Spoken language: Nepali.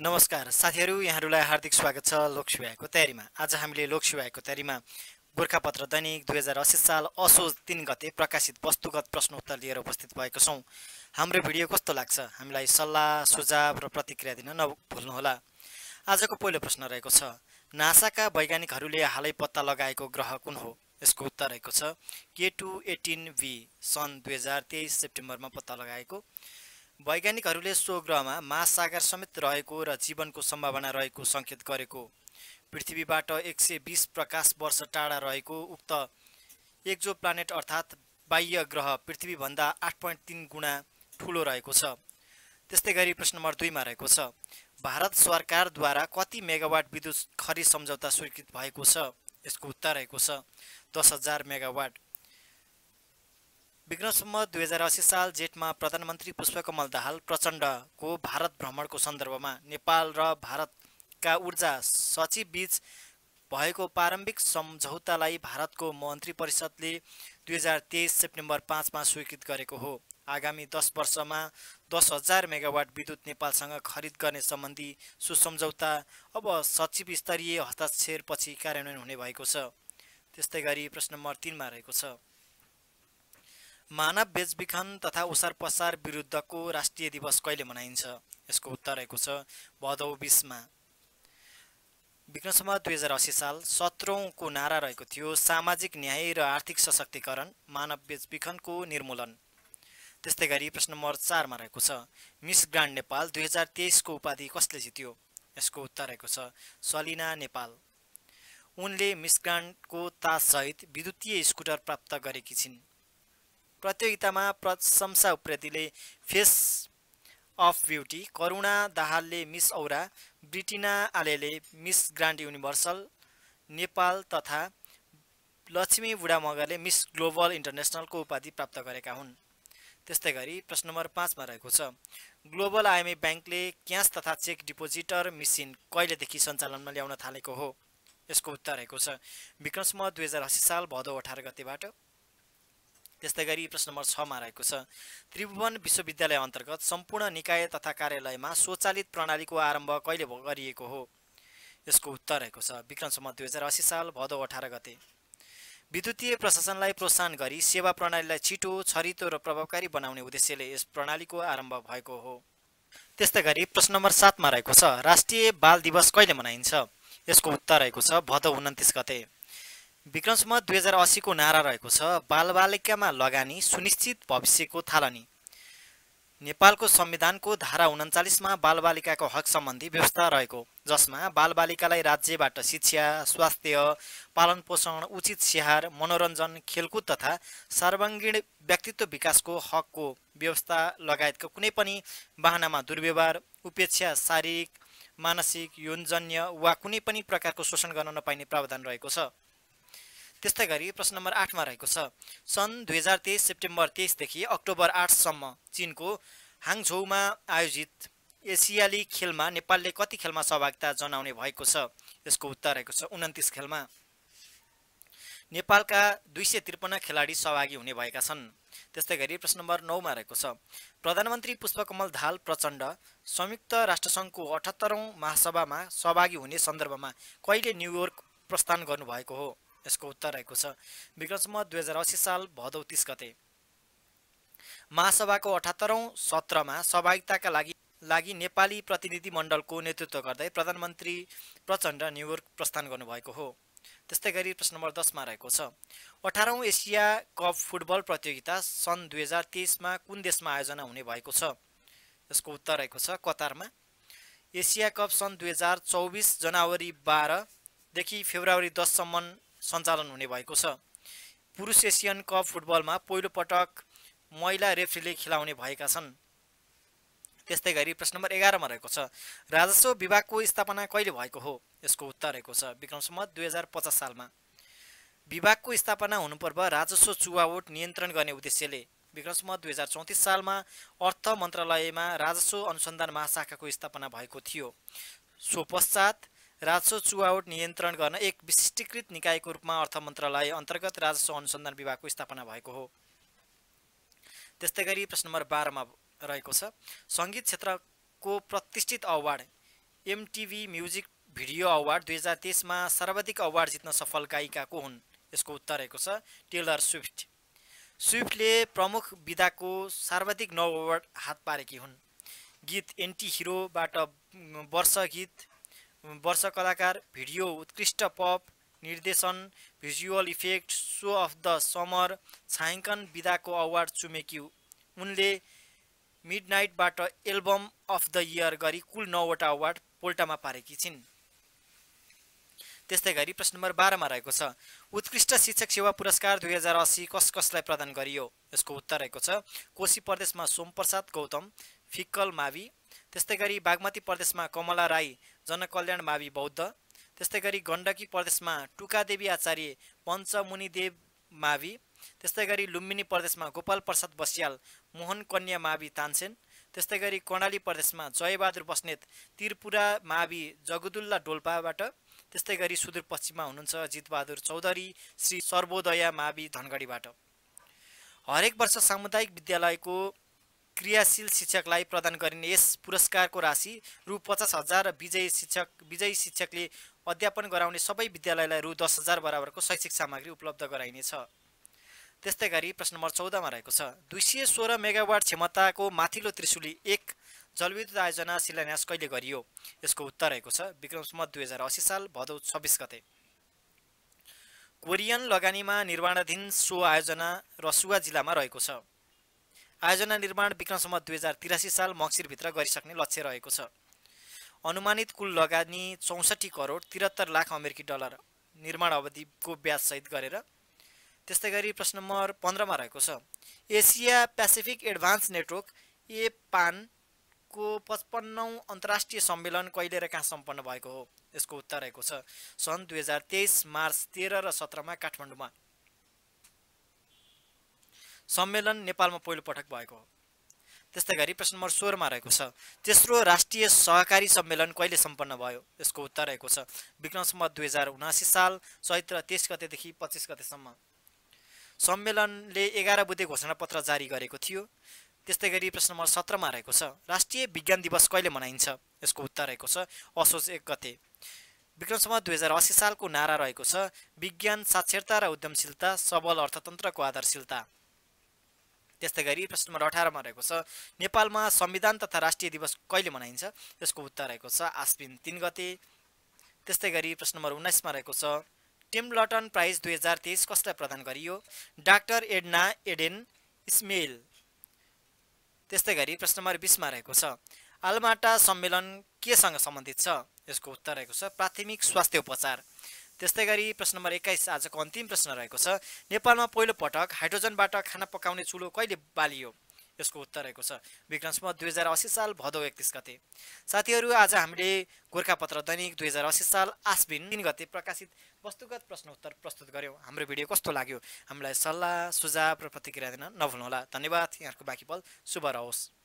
नमस्कार साथीहरू यहाँहरूलाई हार्दिक स्वागत छ लोकसेवाको तयारीमा। आज हामीले लोकसेवाको तयारीमा गोर्खापत्र दैनिक दुई हजार अस्सी साल असोज तिन गते प्रकाशित वस्तुगत प्रश्नोत्तर लिएर उपस्थित भएको छौँ। हाम्रो भिडियो कस्तो लाग्छ? हामीलाई सल्लाह सुझाव र प्रतिक्रिया दिन नभुल्नुहोला आजको पहिलो प्रश्न रहेको छ नासाका वैज्ञानिकहरूले हालै पत्ता लगाएको ग्रह कुन हो? यसको उत्तर रहेको छ के टु एटिन बी सन् दुई हजार तेइस सेप्टेम्बरमा पत्ता लगाएको। वैज्ञानिकहरूले सो ग्रहमा महासागर समेत रहेको र जीवनको सम्भावना रहेको सङ्केत गरेको। पृथ्वीबाट एक सय बिस प्रकाश वर्ष टाढा रहेको उक्त एक्जो प्लानेट अर्थात् बाह्य ग्रह पृथ्वीभन्दा आठ पोइन्ट तिन गुणा ठुलो रहेको छ। त्यस्तै गरी प्रश्न नम्बर दुईमा रहेको छ भारत सरकारद्वारा कति मेगावाट विद्युत खरिद सम्झौता स्वीकृत भएको छ? यसको उत्तर रहेको छ दस हजार मेगावाट। विक्रमसम्म दुई हजार अस्सी साल जेठमा प्रधानमन्त्री पुष्पकमल दाहाल प्रचण्डको भारत भ्रमणको सन्दर्भमा नेपाल र भारतका ऊर्जा सचिव बीच भएको प्रारम्भिक सम्झौतालाई भारतको मन्त्री परिषदले दुई हजार तेइस सेप्टेम्बर पाँचमा स्वीकृत गरेको हो। आगामी दस वर्षमा दस हजार मेगावाट विद्युत नेपालसँग खरिद गर्ने सम्बन्धी सुसम्झौता अब सचिव स्तरीय हस्ताक्षरपछि कार्यान्वयन हुने भएको छ। त्यस्तै गरी प्रश्न नम्बर तिनमा रहेको छ। मानव बेचबिखन तथा ओसार पसार विरुद्धको राष्ट्रिय दिवस कहिले मनाइन्छ? यसको उत्तर रहेको छ भदौ बिसमा। विक्रमसम्म दुई हजार अस्सी साल सत्रौँको नारा रहेको थियो सामाजिक न्याय र आर्थिक सशक्तिकरण मानव बेचबिखनको निर्मूलन। त्यस्तै गरी प्रश्न नम्बर चारमा रहेको छ मिस ग्रान्ड नेपाल दुई हजार तेइसको उपाधि कसले जित्यो? यसको उत्तर रहेको छ सलिना नेपाल। उनले मिस ग्रान्डको ताजसहित विद्युतीय स्कुटर प्राप्त गरेकी छिन्। प्रतियोगितामा प्रशंसा उप्रेतीले फेस अफ ब्युटी करुणा दाहालले मिस औरा ब्रिटिना आलेले मिस ग्रान्ड युनिभर्सल नेपाल तथा लक्ष्मी बुढा मगरले मिस ग्लोबल इन्टरनेसनलको उपाधि प्राप्त गरेका हुन्। त्यस्तै गरी प्रश्न नम्बर पाँचमा रहेको छ ग्लोबल आइएमए ब्याङ्कले क्यास तथा चेक डिपोजिटर मेसिन कहिलेदेखि सञ्चालनमा ल्याउन थालेको हो? यसको उत्तर रहेको छ विक्रमसम्म दुई हजार अस्सी साल भदौ अठार गतेबाट। त्यस्तै गरी प्रश्न नम्बर छमा रहेको छ। त्रिभुवन विश्वविद्यालय अन्तर्गत सम्पूर्ण निकाय तथा कार्यालयमा स्वचालित प्रणालीको आरम्भ कहिले गरिएको हो? यसको उत्तर रहेको छ विक्रमसम्म दुई हजार असी साल भदौ अठार गते। विद्युतीय प्रशासनलाई प्रोत्साहन गरी सेवा प्रणालीलाई छिटो छरितो र प्रभावकारी बनाउने उद्देश्यले यस प्रणालीको आरम्भ भएको हो। त्यस्तै गरी प्रश्न नम्बर सातमा रहेको छ राष्ट्रिय बाल दिवस कहिले मनाइन्छ? यसको उत्तर रहेको छ भदौ उन्तिस गते। विक्रमसम्म दुई हजार अस्सीको नारा रहेको छ। बालबालिकामा लगानी सुनिश्चित भविष्यको थालनी। नेपालको संविधानको धारा उन्चालिसमा बालबालिकाको हक सम्बन्धी व्यवस्था रहेको जसमा बालबालिकालाई राज्यबाट शिक्षा स्वास्थ्य पालन पोषण उचित स्याहार मनोरञ्जन खेलकुद तथा सर्वाङ्गीण व्यक्तित्व विकासको हकको व्यवस्था लगायतको कुनै पनि वाहनामा दुर्व्यवहार उपेक्षा शारीरिक मानसिक यौनजन्य वा कुनै पनि प्रकारको शोषण गर्न नपाइने प्रावधान रहेको छ। त्यस्तै गरी प्रश्न नम्बर आठमा रहेको छ। सन् दुई हजार तेइस सेप्टेम्बर तेइसदेखि अक्टोबर आठसम्म चिनको हाङझौमा आयोजित एसियाली खेलमा नेपालले कति खेलमा सहभागिता जनाउने भएको छ? यसको उत्तर रहेको छ उन्तिस खेलमा। नेपालका दुई सय त्रिपन्न खेलाडी सहभागी हुने भएका छन्। त्यस्तै गरी प्रश्न नम्बर नौमा रहेको छ प्रधानमन्त्री पुष्पकमल धाल प्रचण्ड संयुक्त राष्ट्रसङ्घको अठहत्तरौँ महासभामा सहभागी हुने सन्दर्भमा कहिले न्युयोर्क प्रस्थान गर्नुभएको हो? यसको उत्तर रहेको छ। विक्रमसम्म दुई हजार अस्सी साल भदौ तिस गते। महासभाको अठहत्तरौँ सत्रमा सहभागिताका लागि लागि नेपाली प्रतिनिधि मण्डलको नेतृत्व गर्दै प्रधानमन्त्री प्रचण्ड न्युयोर्क प्रस्थान गर्नुभएको हो। त्यस्तै गरी प्रश्न नम्बर दसमा रहेको छ। अठारौँ एसिया कप फुटबल प्रतियोगिता सन् दुई हजार तेइसमा कुन देशमा आयोजना हुने भएको छ? यसको उत्तर रहेको छ कतारमा। एसिया कप सन् दुई हजार चौबिस जनवरी बाह्रदेखि फेब्रुअरी दससम्म सञ्चालन हुने भएको छ। पुरुष एसियन कप फुटबलमा पहिलो पटक महिला रेफ्रीले खेलाउने भएका छन्। त्यस्तै गरी प्रश्न नम्बर एघारमा रहेको छ राजस्व विभागको स्थापना कहिले भएको हो? यसको उत्तर रहेको छ विक्रमसम्म दुई हजार पचास सालमा। विभागको स्थापना हुनुपर्व राजस्व चुवावट नियन्त्रण गर्ने उद्देश्यले विक्रमसम्म दुई हजार चौतिस सालमा अर्थ मन्त्रालयमा राजस्व अनुसन्धान महाशाखाको स्थापना भएको थियो। सो पश्चात राजस्व चुहावट नियन्त्रण गर्न एक विशिष्टीकृत निकायको रूपमा अर्थ मन्त्रालय अन्तर्गत राजस्व अनुसन्धान विभागको स्थापना भएको हो। त्यस्तै गरी प्रश्न नम्बर बाह्रमा रहेको छ सङ्गीत क्षेत्रको प्रतिष्ठित award MTV music video award दुई हजार तेइसमा सर्वाधिक अवार्ड जित्न सफल गायिका को हुन्? यसको उत्तर रहेको छ टेलर स्विफ्ट। स्विफ्टले प्रमुख विधाको सर्वाधिक नौ अवार्ड हात पारेकी हुन्। गीत एन्टी हिरोबाट वर्ष गीत वर्ष कलाकार भिडियो उत्कृष्ट पप निर्देशन visual effect show of the summer छायाङ्कन विधाको अवार्ड चुमेकी उनले मिडनाइटबाट एल्बम अफ द इयर गरी कुल नौवटा अवार्ड पोल्टामा पारेकी छिन्। त्यस्तै गरी प्रश्न नम्बर बाह्रमा रहेको छ उत्कृष्ट शिक्षक सेवा पुरस्कार दुई हजार असी कस कसलाई प्रदान गरियो? यसको उत्तर रहेको छ कोशी प्रदेशमा सोमप्रसाद गौतम फिक्कल मावि त्यस्तै गरी बागमती प्रदेशमा कमला राई जनकल्याण मावि बौद्ध त्यस्तै गरी गण्डकी प्रदेशमा टुकादेवी आचार्य पञ्चमुनिदेव मावि त्यस्तै गरी लुम्बिनी प्रदेशमा गोपाल प्रसाद बस्याल मोहन कन्या मावि तानसेन त्यस्तै गरी कर्णाली प्रदेशमा जयबहादुर बस्नेत त्रिपुरा मावि जगदुल्ला डोल्पाबाट त्यस्तै गरी सुदूरपश्चिममा हुनुहुन्छ जितबहादुर चौधरी श्री सर्वोदय मावि धनगढीबाट। हरेक वर्ष सामुदायिक विद्यालयको क्रियाशील शिक्षकलाई प्रदान गरिने यस पुरस्कारको राशि रु पचास हजार र विजयी शिक्षक विजयी शिक्षकले अध्यापन गराउने सबै विद्यालयलाई रु दस हजार बराबरको शैक्षिक सामग्री उपलब्ध गराइनेछ। त्यस्तै गरी प्रश्न नम्बर चौधमा रहेको छ दुई सय सोह्र मेगावाट क्षमताको माथिल्लो त्रिशुली एक जलविद्युत आयोजना शिलान्यास कहिले गरियो? यसको उत्तर रहेको छ विक्रम सम्मत दुई हजार असी साल भदौ छब्बिस गते। कोरियन लगानीमा निर्माणाधीन सो आयोजना रसुवा जिल्लामा रहेको छ। आयोजना निर्माण विक्रम सम्मत दुई हजार तिरासी साल मक्सिरभित्र गरिसक्ने लक्ष्य रहेको छ। अनुमानित कुल लगानी चौसठी करोड त्रिहत्तर लाख अमेरिकी डलर निर्माण अवधिको ब्याजसहित गरेर त्यस्तै गरी प्रश्न नम्बर पन्ध्रमा रहेको छ। Asia Pacific advance network APAN को पचपन्नौ अन्तर्राष्ट्रिय सम्मेलन कहिले र कहाँ सम्पन्न भएको हो? यसको उत्तर रहेको छ। सन् दुई हजार तेइस मार्च तेह्र र सत्रमा काठमाडौँमा। सम्मेलन नेपालमा पहिलोपटक भएको हो। त्यस्तै गरी प्रश्न नम्बर सोह्रमा रहेको छ तेस्रो राष्ट्रिय सहकारी सम्मेलन कहिले सम्पन्न भयो? यसको उत्तर रहेको छ विक्रम दुई हजार उनासी साल चैत्र तेइस गतेदेखि पच्चिस गतेसम्म। सम्मेलनले एघार बुधे घोषणापत्र जारी गरेको थियो। त्यस्तै गरी प्रश्न नम्बर सत्रमा रहेको छ राष्ट्रिय विज्ञान दिवस कहिले मनाइन्छ? यसको उत्तर रहेको छ असोज एक गते। विक्रमसम्म दुई हजार असी सालको नारा रहेको छ विज्ञान साक्षरता र उद्यमशीलता सबल अर्थतन्त्रको आधारशीलता। त्यस्तै गरी प्रश्न नम्बर अठारमा रहेको छ नेपालमा संविधान तथा राष्ट्रिय दिवस कहिले मनाइन्छ? यसको उत्तर रहेको छ आश्विन तिन गते। त्यस्तै गरी प्रश्न नम्बर उन्नाइसमा रहेको छ टिम लटन प्राइज दुई हजार तेइस कसलाई प्रदान गरियो? Doctor Edna Adan Ismail. त्यस्तै गरी प्रश्न नम्बर बिसमा रहेको छ आलमाटा सम्मेलन केसँग सम्बन्धित छ? यसको उत्तर रहेको छ प्राथमिक स्वास्थ्य उपचार त्यस्तै गरी प्रश्न नम्बर एक्काइस आजको अन्तिम प्रश्न रहेको छ। नेपालमा पहिलो पटक हाइड्रोजनबाट खाना पकाउने चुलो कहिले बालियो? यसको उत्तर रहेको छ विक्रमसम्म दुई हजार असी साल भदौ एकतिस गते। साथीहरू आज हामीले गोर्खापत्र दैनिक दुई हजार असी साल आसबिन तिन गते प्रकाशित वस्तुगत प्रश्न उत्तर प्रस्तुत गऱ्यौँ हाम्रो भिडियो कस्तो लाग्यो? हामीलाई सल्लाह सुझाव र प्रतिक्रिया दिन नभुल्नुहोला। धन्यवाद। यहाँहरूको बाँकी पल शुभ रहोस्।